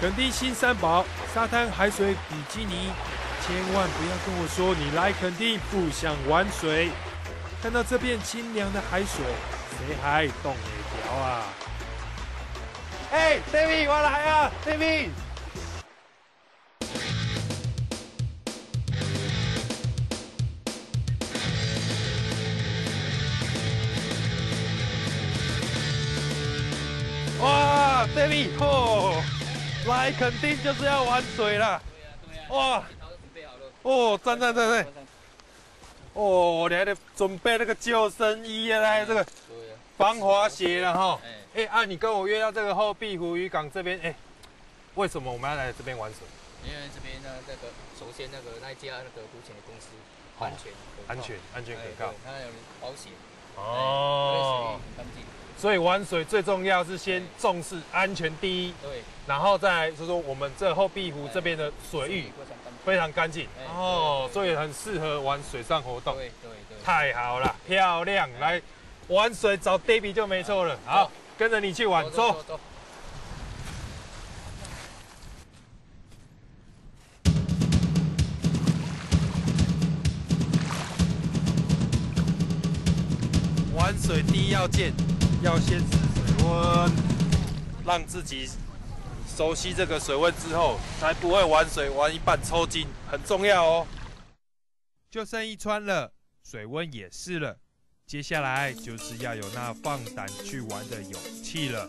垦丁新三宝沙滩海水比基尼，千万不要跟我说你来垦丁不想玩水。看到这片清凉的海水，谁还动得了啊？哎，David，我来啊，David。哇，David，吼，来肯定就是要玩水了。哇，哦，站站站站。哦，你还得准备那个救生衣啊，来这个防滑鞋了哈。哎，啊，你跟我约到这个后壁湖渔港这边，哎，为什么我们要来这边玩水？因为这边呢，那个首先那个那家那个浮潜的公司安全安全安全可靠，它有保险哦，所以玩水最重要是先重视安全第一，对，然后再就是说我们这后壁湖这边的水域非常干净哦，所以很适合玩水上活动。对对对，太好了，漂亮！来玩水找 davi 就没错了。好，跟着你去玩，走。要见。要先试水温，让自己熟悉这个水温之后，才不会玩水玩一半抽筋，很重要哦。就剩一穿了，水温也是了，接下来就是要有那放胆去玩的勇气了。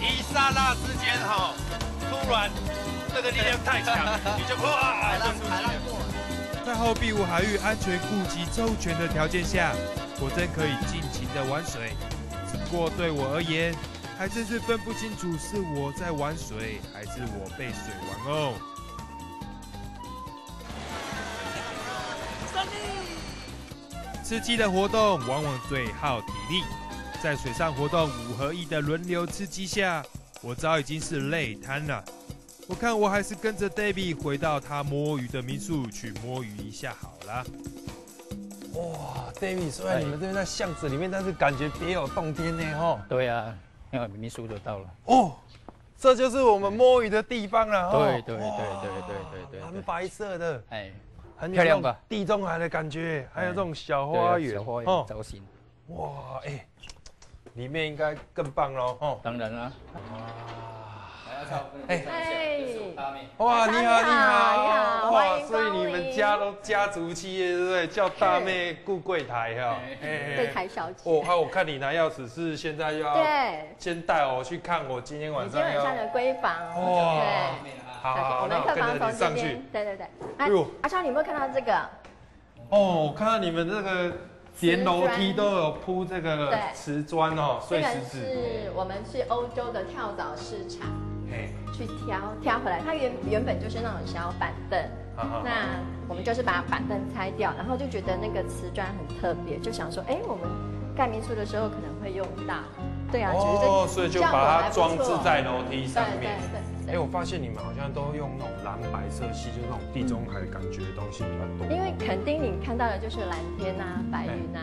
一刹那之间，哈，突然这个力量太强，你就哇，就出去了。在后壁湖海域安全顾及周全的条件下，果真可以尽情的玩水。只不过对我而言，还真是分不清楚是我在玩水，还是我被水玩哦。吃鸡的活动往往最耗体力。在水上活动五合一的轮流刺激下，我早已经是累瘫了。我看我还是跟着 David 回到他摸鱼的民宿去摸鱼一下好了。哇，David，虽然你们这边在巷子里面，但是感觉别有洞天呢，哈。对啊，因为民宿就到了。哦，这就是我们摸鱼的地方了。对对对对对对对，蓝白色的，哎，很漂亮吧？地中海的感觉，还有这种小花园，小花园造型。哇，哎。里面应该更棒喽！哦，当然啦。哇，哎，哇，你好，你好，你好，哇，所以你们家都家族企业，对不对？叫大妹顾柜台哈，柜台小姐。哦，我看你拿钥匙是现在要对，先带我去看我今天晚上要。今天晚上的闺房。哇，好，我们客房从这边。对对对。哎呦，阿超，你有没有看到这个？哦，我看到你们这个。连楼梯都有铺这个瓷砖哦，碎石子。是我们去欧洲的跳蚤市场，去挑挑回来。它原原本就是那种小板凳，那我们就是把板凳拆掉，然后就觉得那个瓷砖很特别，就想说，哎，我们盖民宿的时候可能会用到。对啊，哦，所以就把它装置在楼梯上面。对对对。哎，我发现你们好像都用那种蓝白色系，就是那种地中海感觉的东西比较多。因为肯定你看到的就是蓝天呐、白云呐，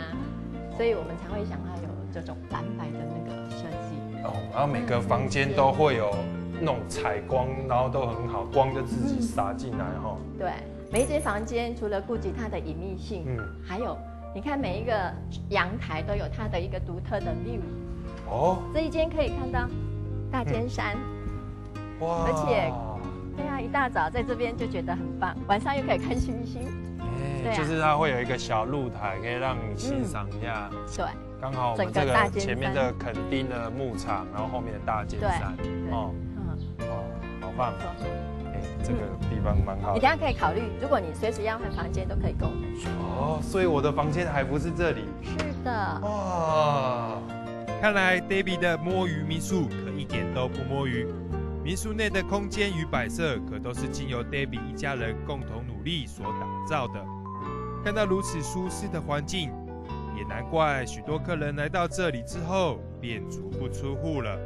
所以我们才会想要有这种蓝白的那个设计。哦，然后每个房间都会有那种采光，然后都很好，光就自己洒进来哈。对，每一间房间除了顾及它的隐秘性，嗯，还有你看每一个阳台都有它的一个独特的 view。哦，这一间可以看到大尖山，哇！而且，对啊，一大早在这边就觉得很棒，晚上又可以看星星。哎，就是它会有一个小露台，可以让你欣赏一下。对，刚好我们这个前面的垦丁的牧场，然后后面的大尖山。哦，嗯，哇，好棒！哎，这个地方蛮好。你等下可以考虑，如果你随时要换房间，都可以跟我们说。哦，所以我的房间还不是这里。是的。哇。看来 David 的摸鱼民宿可一点都不摸鱼，民宿内的空间与摆设可都是经由 David 一家人共同努力所打造的。看到如此舒适的环境，也难怪许多客人来到这里之后便足不出户了。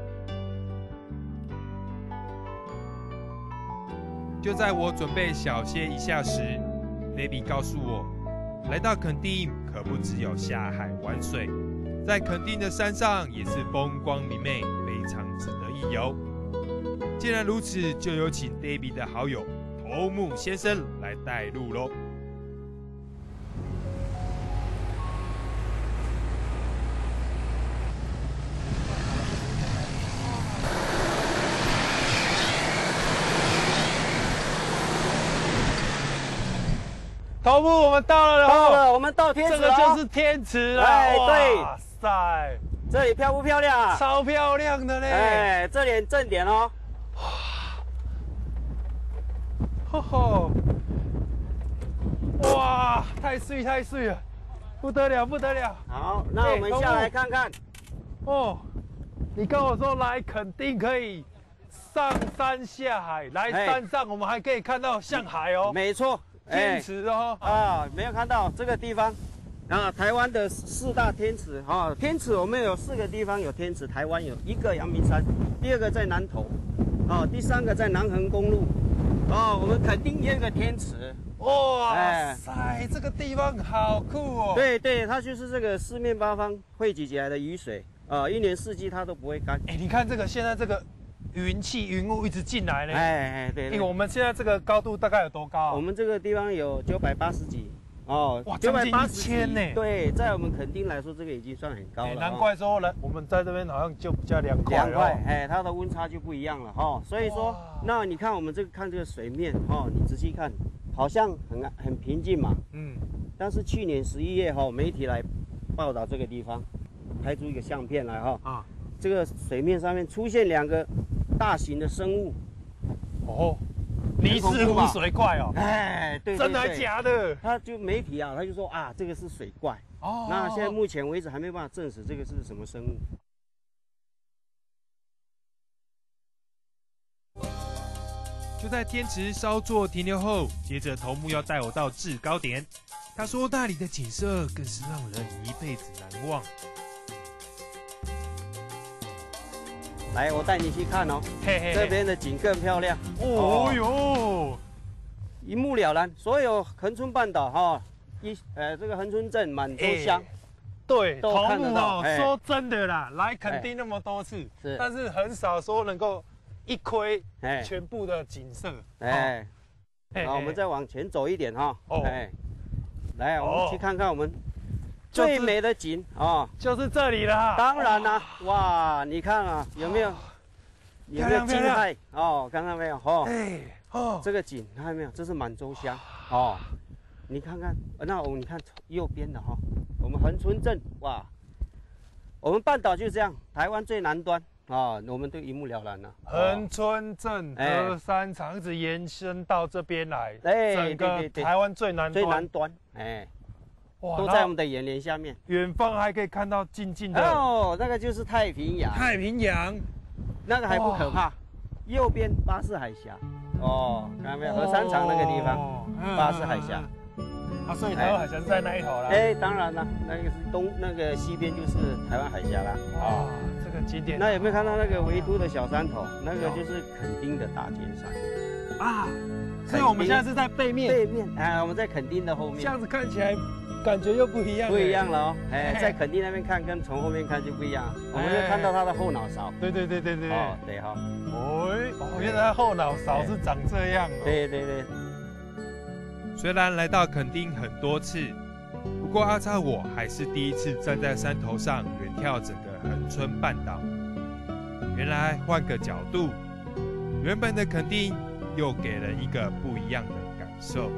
就在我准备小歇一下时，Baby 告诉我，来到垦丁可不只有下海玩水，在垦丁的山上也是风光明媚，非常值得一游。既然如此，就有请 Baby 的好友头目先生来带路喽。头目，我们到了，到了，我们到天池这个就是天池了。哎，对，哇塞，这里漂不漂亮啊？超漂亮的嘞！哎，这里正点哦。哇，吼吼，哇，太碎太碎了，不得了不得了。好，那我们下来看看。哦，你跟我说来，肯定可以上山下海。来山上，我们还可以看到像海哦。没错。天池哦啊，没有看到这个地方啊，台湾的四大天池啊，天池我们有四个地方有天池，台湾有一个阳明山，第二个在南投，啊，第三个在南横公路，哦，我们肯定有一个天池，哇塞，这个地方好酷哦，对对，它就是这个四面八方汇集起来的雨水啊，一年四季它都不会干，哎，你看这个现在这个。云气云雾一直进来呢。哎哎对。因为我们现在这个高度大概有多高？我们这个地方有九百八十几哦。哇，九百八十千呢。对，在我们垦丁来说，这个已经算很高了。难怪说来我们在这边好像就比较凉快。凉快，哎，它的温差就不一样了哈。所以说，那你看我们这个看这个水面哈，你仔细看，好像很很平静嘛。嗯。但是去年十一月哈，媒体来报道这个地方，拍出一个相片来哈。啊。这个水面上面出现两个。大型的生物，哦，尼斯湖水怪哦，哎，对，真的假的？他就媒体啊，他就说啊，这个是水怪。哦，那现在目前为止还没办法证实这个是什么生物。就在天池稍作停留后，接着头目要带我到制高点。他说那里的景色更是让人一辈子难忘。来，我带你去看哦，这边的景更漂亮。哦哟，一目了然。所有恒春半岛哈，一呃这个恒春镇满洲乡，对，都看得到。说真的啦，来垦丁那么多次，是，但是很少说能够一窥全部的景色。哎，好，我们再往前走一点哈。哦，来，我们去看看我们。最美的景啊，就是这里了。当然啦，哇，你看啊，有没有？有没有惊骇？哦，看到没有？哦，哎，哦，这个景看到没有？这是满洲乡哦。你看看，那我你看右边的哈，我们恒春镇哇，我们半岛就是这样，台湾最南端啊，我们都一目了然了。恒春镇隔山长一直延伸到这边来，哎，整个台湾最南最南端，哎。都在我们的眼帘下面，远方还可以看到静静的哦，那个就是太平洋。太平洋，那个还不可怕，右边巴士海峡，哦，看到没有？河山场那个地方，巴士海峡。啊，所以台湾海峡在那一头了。哎，当然了，那个是东，那个西边就是台湾海峡了。啊，这个景点。那有没有看到那个维都的小山头？那个就是垦丁的大尖山。啊，所以我们现在是在背面。背面，哎，我们在垦丁的后面。这样子看起来。感觉又不一样，不一样了哦。哎，在垦丁那边看，跟从后面看就不一样。我们就看到它的后脑勺。对对对对对。哦，对哈。哦，原来后脑勺是长这样。对对对。虽然来到垦丁很多次，不过阿超我还是第一次站在山头上远眺整个恒春半岛。原来换个角度，原本的垦丁又给人一个不一样的感受。